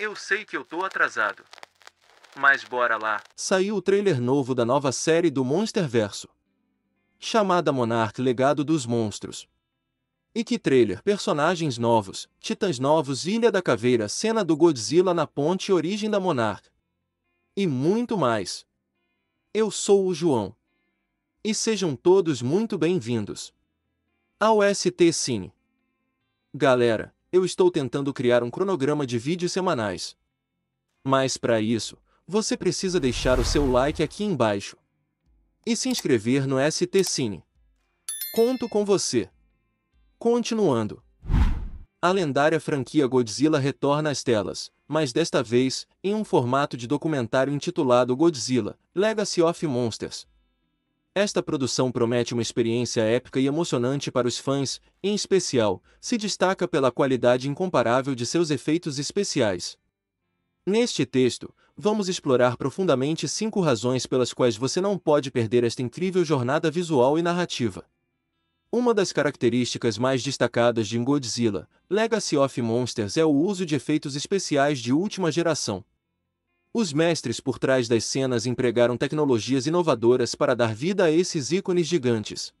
Eu sei que eu tô atrasado. Mas bora lá. Saiu o trailer novo da nova série do Monsterverso. Chamada Monarch Legado dos Monstros. E que trailer! Personagens novos, titãs novos, Ilha da Caveira, cena do Godzilla na ponte Origem da Monarch. E muito mais. Eu sou o João. E sejam todos muito bem-vindos ao ST Cine. Galera, eu estou tentando criar um cronograma de vídeos semanais. Mas para isso, você precisa deixar o seu like aqui embaixo e se inscrever no ST Cine. Conto com você. Continuando. A lendária franquia Godzilla retorna às telas, mas desta vez, em um formato de documentário intitulado Godzilla, Legacy of Monsters. Esta produção promete uma experiência épica e emocionante para os fãs, em especial, se destaca pela qualidade incomparável de seus efeitos especiais. Neste texto, vamos explorar profundamente cinco razões pelas quais você não pode perder esta incrível jornada visual e narrativa. Uma das características mais destacadas de Godzilla, Legacy of Monsters é o uso de efeitos especiais de última geração. Os mestres por trás das cenas empregaram tecnologias inovadoras para dar vida a esses ícones gigantes.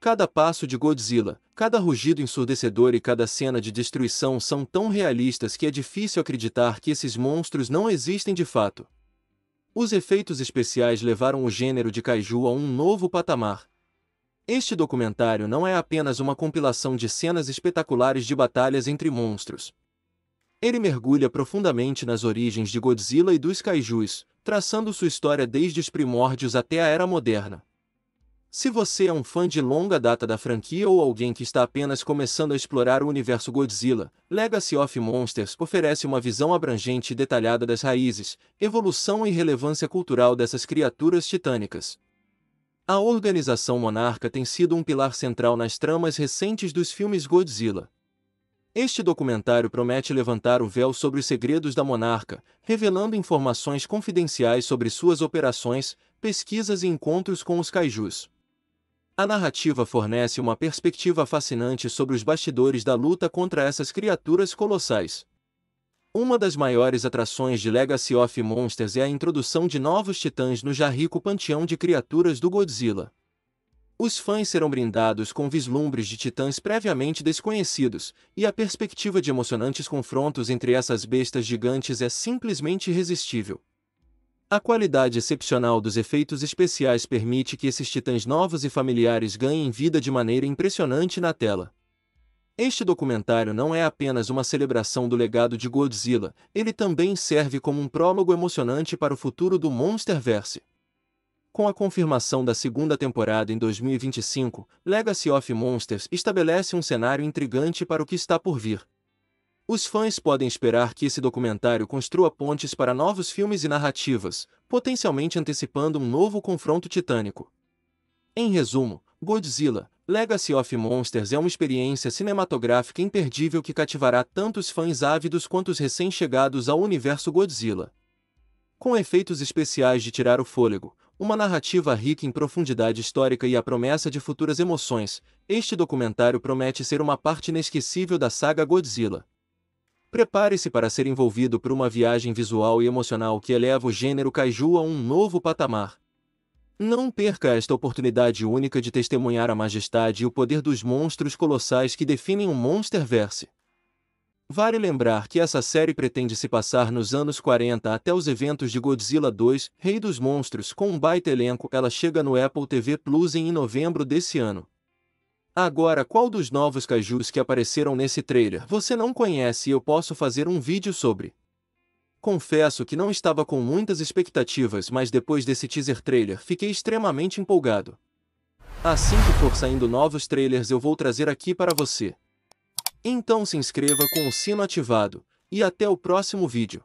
Cada passo de Godzilla, cada rugido ensurdecedor e cada cena de destruição são tão realistas que é difícil acreditar que esses monstros não existem de fato. Os efeitos especiais levaram o gênero de kaiju a um novo patamar, este documentário não é apenas uma compilação de cenas espetaculares de batalhas entre monstros. Ele mergulha profundamente nas origens de Godzilla e dos kaijus, traçando sua história desde os primórdios até a era moderna. Se você é um fã de longa data da franquia ou alguém que está apenas começando a explorar o universo Godzilla, Legacy of Monsters oferece uma visão abrangente e detalhada das raízes, evolução e relevância cultural dessas criaturas titânicas. A organização monarca tem sido um pilar central nas tramas recentes dos filmes Godzilla. Este documentário promete levantar o véu sobre os segredos da monarca, revelando informações confidenciais sobre suas operações, pesquisas e encontros com os kaijus. A narrativa fornece uma perspectiva fascinante sobre os bastidores da luta contra essas criaturas colossais. Uma das maiores atrações de Legacy of Monsters é a introdução de novos titãs no já rico panteão de criaturas do Godzilla. Os fãs serão brindados com vislumbres de titãs previamente desconhecidos, e a perspectiva de emocionantes confrontos entre essas bestas gigantes é simplesmente irresistível. A qualidade excepcional dos efeitos especiais permite que esses titãs novos e familiares ganhem vida de maneira impressionante na tela. Este documentário não é apenas uma celebração do legado de Godzilla, ele também serve como um prólogo emocionante para o futuro do Monsterverse. Com a confirmação da segunda temporada em 2025, Legacy of Monsters estabelece um cenário intrigante para o que está por vir. Os fãs podem esperar que esse documentário construa pontes para novos filmes e narrativas, potencialmente antecipando um novo confronto titânico. Em resumo, Godzilla, Legacy of Monsters é uma experiência cinematográfica imperdível que cativará tanto os fãs ávidos quanto os recém-chegados ao universo Godzilla. Com efeitos especiais de tirar o fôlego, uma narrativa rica em profundidade histórica e a promessa de futuras emoções, este documentário promete ser uma parte inesquecível da saga Godzilla. Prepare-se para ser envolvido por uma viagem visual e emocional que eleva o gênero kaiju a um novo patamar. Não perca esta oportunidade única de testemunhar a majestade e o poder dos monstros colossais que definem o Monsterverse. Vale lembrar que essa série pretende se passar nos anos 40 até os eventos de Godzilla 2, Rei dos Monstros, com um baita elenco. Ela chega no Apple TV Plus em novembro desse ano. Agora, qual dos novos kaijus que apareceram nesse trailer você não conhece e eu posso fazer um vídeo sobre? Confesso que não estava com muitas expectativas, mas depois desse teaser trailer fiquei extremamente empolgado. Assim que for saindo novos trailers eu vou trazer aqui para você. Então se inscreva com o sino ativado, e até o próximo vídeo.